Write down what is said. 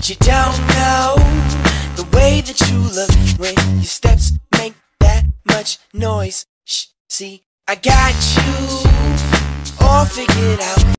But you don't know the way that you look when your steps make that much noise. Shh, see, I got you all figured out.